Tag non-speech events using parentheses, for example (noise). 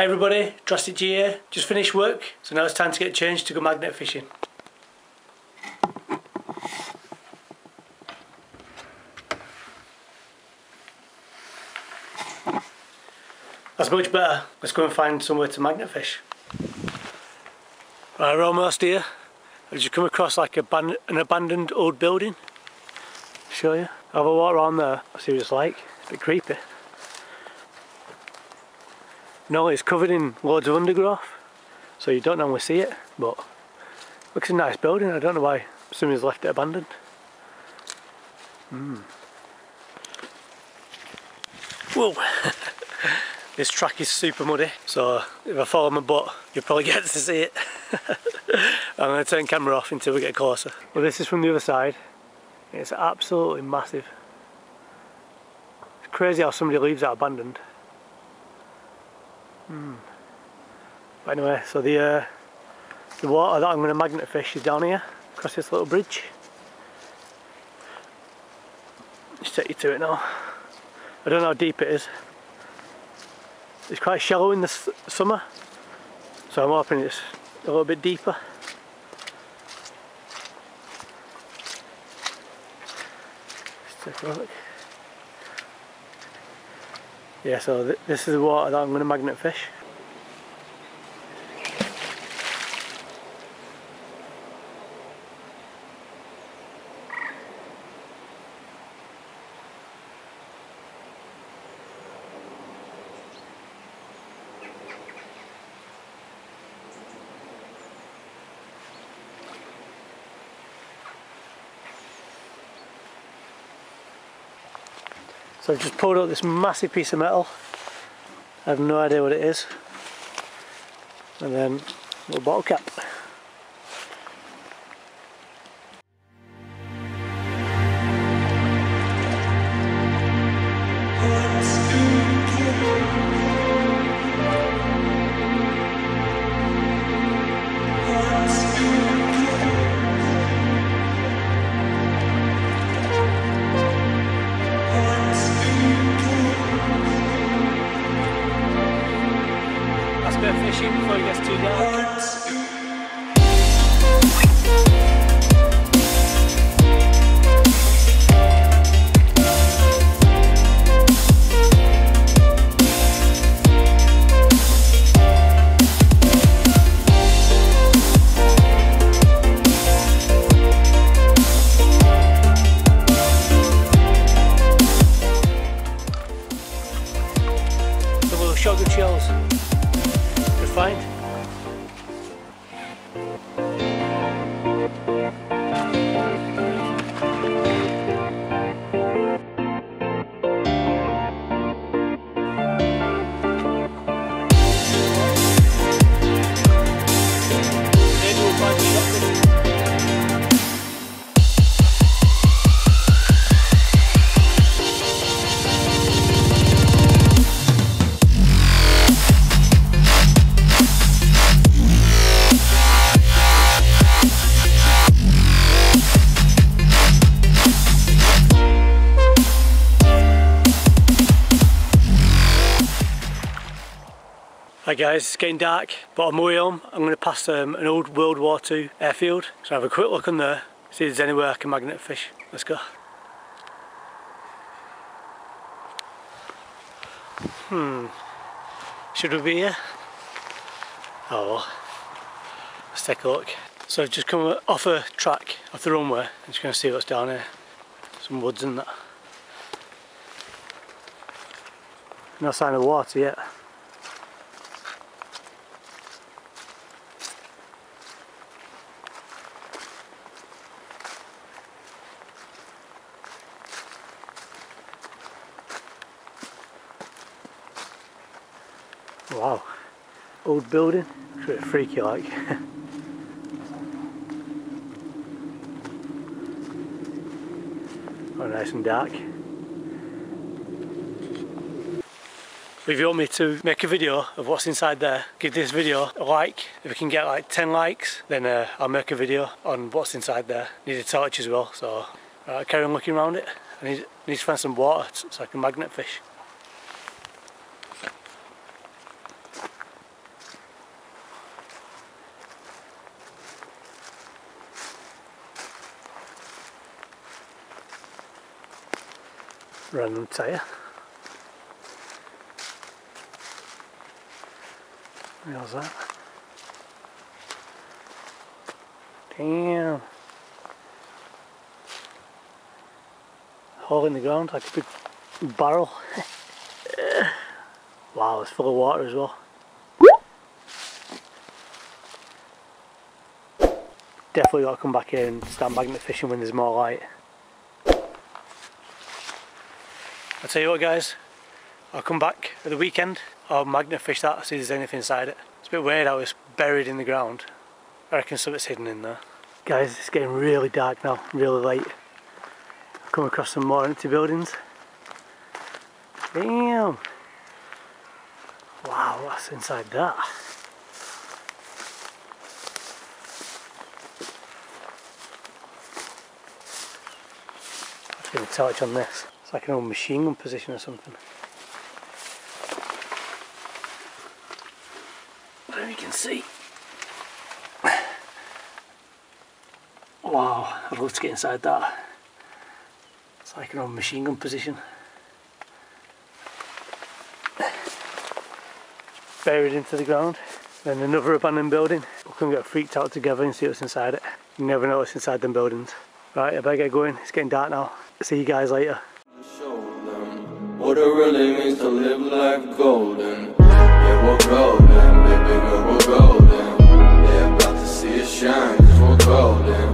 Hey everybody, Drastic G here. Just finished work, so now it's time to get changed to go magnet fishing. That's much better. Let's go and find somewhere to magnet fish. Right, we're almost here. I've just come across like an abandoned old building. Show you. Have a walk around there, I'll see what it's like. It's a bit creepy. No, it's covered in loads of undergrowth, so you don't normally see it, but looks a nice building. I don't know why somebody's left it abandoned. Mm. Whoa! (laughs) this track is super muddy, so if I follow my butt, you'll probably (laughs) get to see it. (laughs) I'm going to turn camera off until we get closer. Well, this is from the other side. It's absolutely massive. It's crazy how somebody leaves that abandoned. Hmm. But anyway, so the uh, the water that I'm going to magnet fish is down here, across this little bridge. Just take you to it now. I don't know how deep it is. It's quite shallow in the summer, so I'm hoping it's a little bit deeper. Let's take a look. Yeah, so th this is the water that I'm going to magnet fish. So I've just pulled out this massive piece of metal. I have no idea what it is. And then a little bottle cap. Fishing before it gets too dark. Hi guys, it's getting dark, but on my way home I'm going to pass um, an old World War II airfield. So have a quick look on there, see if there's anywhere I can magnet fish. Let's go. Hmm, should we be here? Oh well, let's take a look. So I've just come off a track, off the runway, I'm just going to see what's down here. Some woods and that. No sign of water yet. Wow, old building, it's a bit freaky like. (laughs) oh, nice and dark. If you want me to make a video of what's inside there, give this video a like. If we can get like 10 likes, then uh, I'll make a video on what's inside there. Need a torch as well, so uh, carry on looking around it. I need, need to find some water so I can magnet fish. Random tyre. How's that? Damn. Hole in the ground like a big barrel. (laughs) wow, it's full of water as well. Definitely got to come back here and start magnet fishing when there's more light. I'll tell you what guys, I'll come back at the weekend, I'll magnet fish that, see if there's anything inside it. It's a bit weird how it's buried in the ground. I reckon something's hidden in there. Guys, it's getting really dark now, really late. I've come across some more empty buildings. Damn! Wow, what's inside that? Let's get a torch on this. It's like an old machine gun position or something. There you can see. (sighs) Wow, I'd love to get inside that. It's like an old machine gun position. (sighs) Buried into the ground. Then another abandoned building. We'll come get freaked out together and see what's inside it. You never know what's inside them buildings. Right, I better get going. It's getting dark now. See you guys later what it really means to live life golden. Yeah, we're golden, baby girl, we're golden. They're about to see us shine, cause we're golden.